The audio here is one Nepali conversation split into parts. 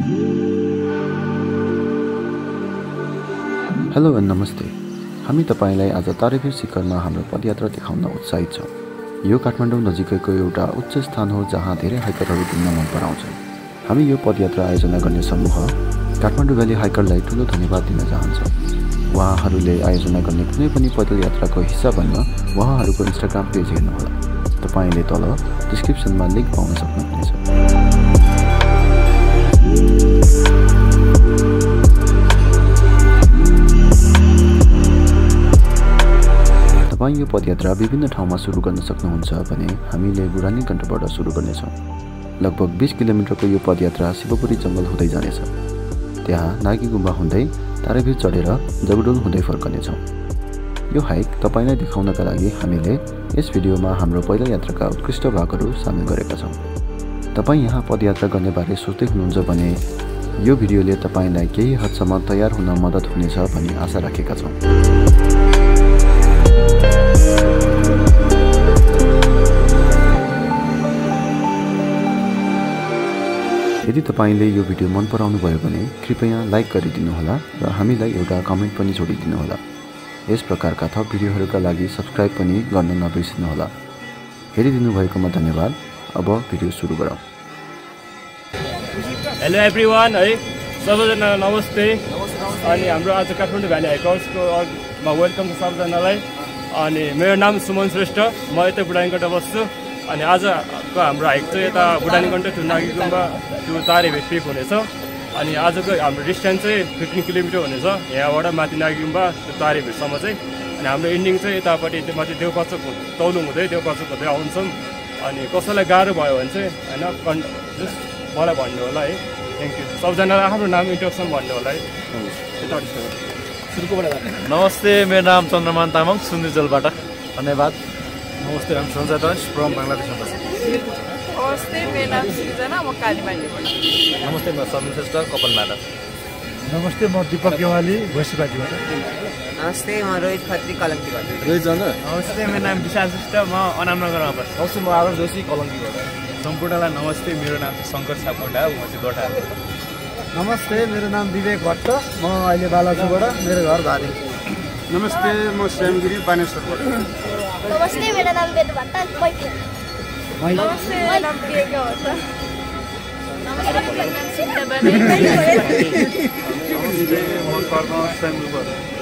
हेलो एन्ड नमस्ते हामी तपाईँलाई आज तारेभिर शिखरमा हाम्रो पदयात्रा देखाउन उत्साहित छौँ। यो काठमाडौँ नजिकैको एउटा उच्च स्थान हो जहाँ धेरै हाइकरहरू घुम्न मन पराउँछन्। हामी यो पदयात्रा आयोजना गर्ने समूह काठमाडौँ भ्याली हाइकरलाई ठुलो धन्यवाद दिन चाहन्छौँ। उहाँहरूले आयोजना गर्ने कुनै पनि पैदल यात्राको हिस्सा बन्न उहाँहरूको इन्स्टाग्राम पेज हेर्नुहोला। तपाईँले तल डिस्क्रिप्सनमा लिङ्क पाउन सक्नुहुनेछ। तपाईँ यो पदयात्रा विभिन्न ठाउँमा सुरु गर्न सक्नुहुन्छ भने हामीले बुढानी कण्ठबाट सुरु गर्नेछौँ। लगभग बिस किलोमिटरको यो पदयात्रा शिवपुरी जङ्गल हुँदै जानेछ। त्यहाँ नागी गुम्बा हुँदै तारेभिर चढेर जगडोल हुँदै फर्कनेछौँ। यो हाइक तपाईँलाई देखाउनका लागि हामीले यस भिडियोमा हाम्रो पहिलो यात्राका उत्कृष्ट भागहरू सामेल गरेका छौँ। तपाईँ यहाँ पदयात्रा गर्ने बारे सोच्दै हुनुहुन्छ भने यो भिडियोले तपाईँलाई केही हदसम्म तयार हुन मद्दत हुनेछ भन्ने आशा राखेका छौँ। यदि तपाईँले यो भिडियो मन पराउनु भयो भने कृपया लाइक गरिदिनुहोला र हामीलाई एउटा कमेन्ट पनि छोडिदिनुहोला यस प्रकारका थप भिडियोहरूका लागि सब्सक्राइब पनि गर्न नबिर्सिनुहोला। हेरिदिनु भएकोमा धन्यवाद। अब भिडियो सुरु गरौँ। हेलो एभ्री वान है। सबैजना नमस्ते। अनि हाम्रो आज काठमाडौँ भ्याली हाइकर्सको वेलकम सबैजनालाई। अनि मेरो नाम सुमन श्रेष्ठ म यता बुढानीकण्ठ बस्छु। अनि आजको हाम्रो हाइक चाहिँ यता बुढानीकण्ठ टु नागी गुम्बा टु तारे भेट पिक हुनेछ। अनि आजको हाम्रो डिस्टेन्स चाहिँ फिफ्टिन किलोमिटर हुनेछ। यहाँबाट माथि नागी गुम्बा टु तारे भेटसम्म चाहिँ। अनि हाम्रो इन्डिङ चाहिँ यतापट्टि त्यो माथि देवपाचक तौलुङ हुँदै देवपाचक हुँदै आउँछौँ। अनि कसैलाई गाह्रो भयो भने चाहिँ होइन कन् जस्ट मलाई भन्नु होला है। थ्याङ्क यू सबजनालाई आफ्नो नाम इन्ट्रोडक्सन भन्नु होला है नमस्ते मेरो नाम चन्द्रमान तामाङ सुन्दुजलबाट धन्यवाद। नमस्ते Sanjay Dash from Bangladesh Embassy. नमस्ते मेरो नाम सृजना म कालीबारीबाट नमस्ते म समिन श्रेष्ठ कपालबाट नमस्ते म दिपक गेवाली भैँसीपाटीबाट। नमस्ते म रोहित खत्री कलङ्कीबाट नमस्ते मेरो नाम विशाल श्रेष्ठ म अनामनगरमा बस्छु नमस्ते म आदर जोशी कलङ्कीबाट सम्पूर्णलाई नमस्ते मेरो नाम चाहिँ शङ्कर सापकोटा म चाहिँ गोठा नमस्ते मेरो नाम विवेक भट्ट। म अहिले बालाजुबाट मेरो घर धारी नमस्ते म श्यामगिरी बानेश्वरबाट नमस्ते मेरो नाम वेद भट्ट नमस्ते मेरो नाम प्रियङ्का भट्ट। नमस्ते नाम सिन्ता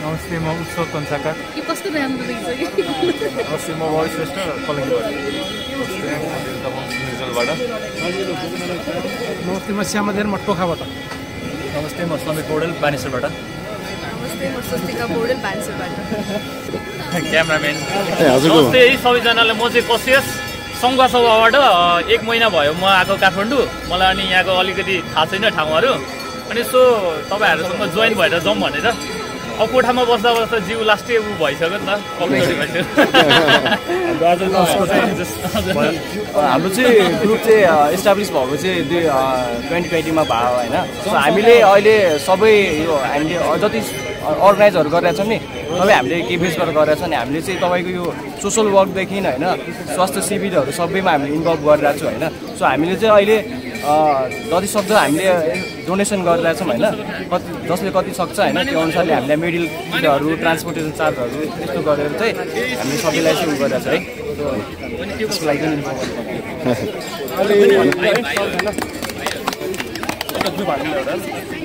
नमस्ते म उत्सव कन्साका कि कस्तो राम्रो नमस्ते म वरि श्रेष्ठ कलङ्कीबाट नमस्ते म नमस्ते म टोखाबाट नमस्ते म समीर पौडेल बानेश्वरबाट क्यामराम्यान नमस्ते है सबैजनालाई म चाहिँ कसियस सङ्घ सभाबाट एक महिना भयो म आएको काठमाडौँ मलाई अनि यहाँको अलिकति थाहा छैन ठाउँहरू अनि सो तपाईँहरूसँग जोइन भएर जाउँ भनेर अब कोठामा बस्दा बस्दा जिउ लास्टै ऊ भइसक्यो नि त कमजोरी भइसक्यो। हाम्रो चाहिँ ग्रुप चाहिँ इस्टाब्लिस भएको चाहिँ दुई ट्वेन्टी ट्वेन्टीमा भयो होइन। सो हामीले अहिले सबै यो हामीले जति अर्गनाइजहरू गरिरहेको छौँ नि सबै हामीले के बेस गरेर गरिरहेको छ नि हामीले चाहिँ तपाईँको यो सोसल वर्कदेखि होइन स्वास्थ्य शिविरहरू सबैमा हामीले इन्भल्भ गरिरहेको छौँ होइन। सो हामीले चाहिँ अहिले जति सक्दो हामीले डोनेसन गरिरहेछौँ होइन कति जसले कति सक्छ होइन त्यो अनुसारले हामीलाई मेडिकल किटहरू ट्रान्सपोर्टेसन चार्जहरू त्यस्तो गरेर चाहिँ हामीले सबैलाई चाहिँ उयो गरिरहेको छ है। त्यसको लागि पनि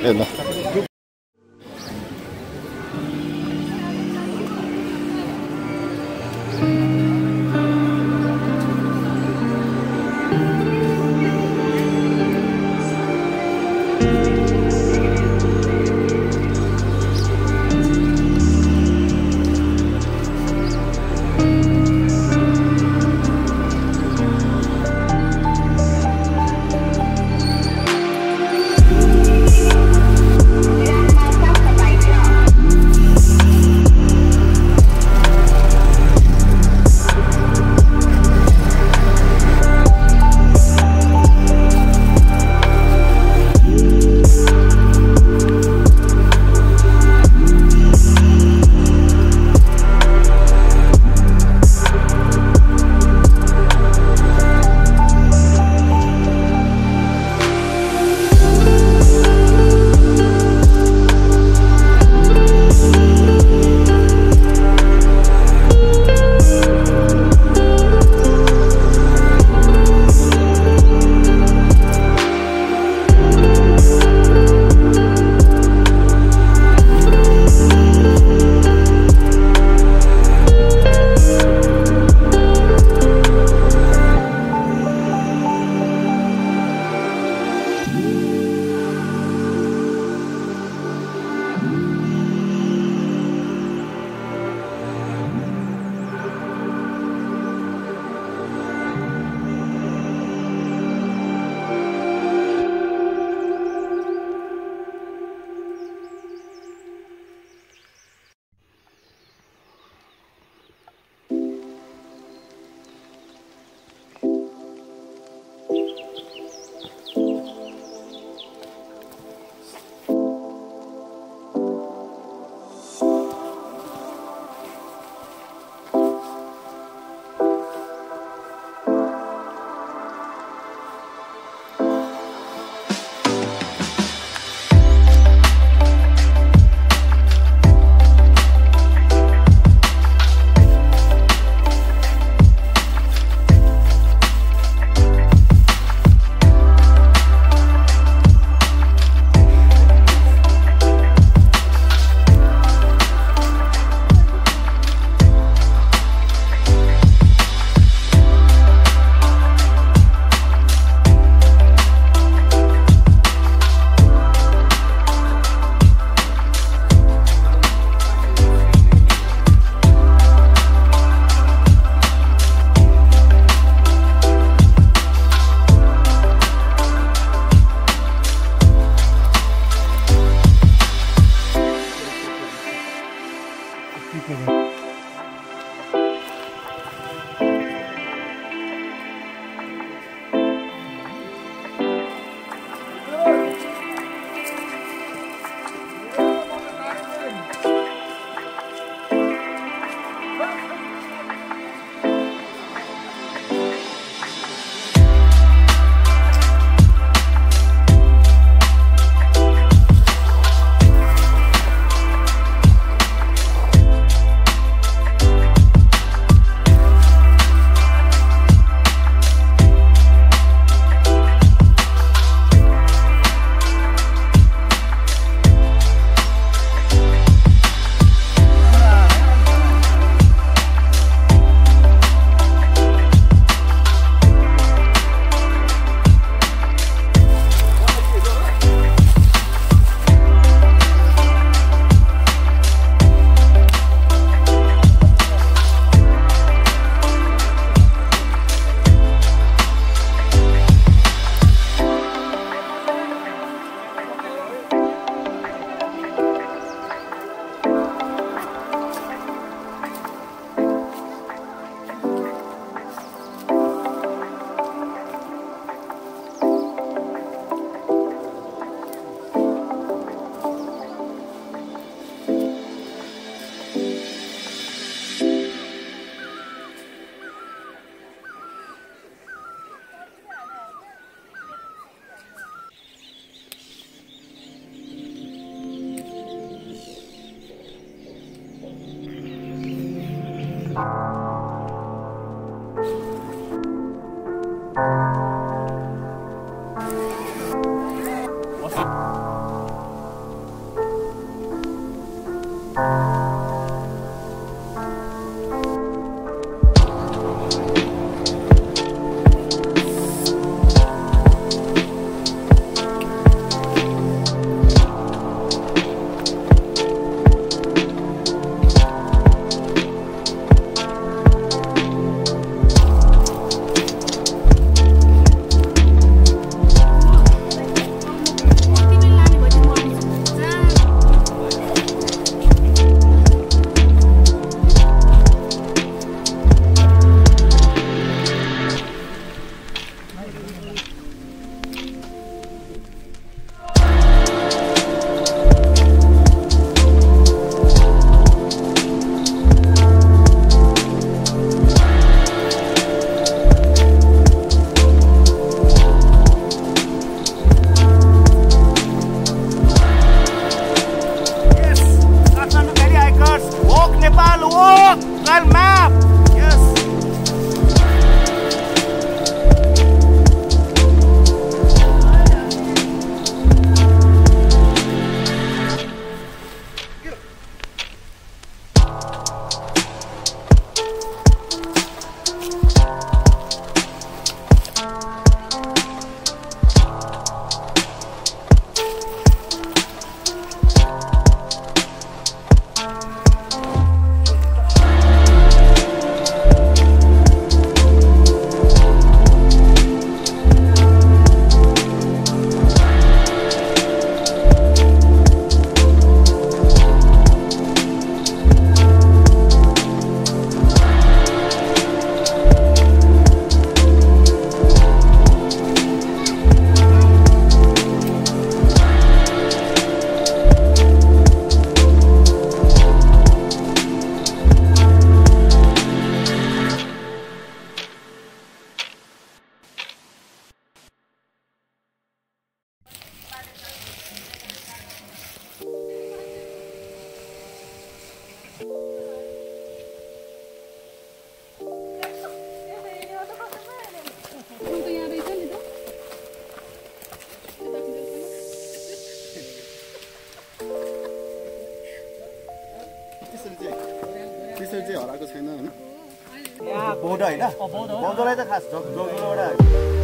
होइन? बौद्धलाई त खास जग जगबाट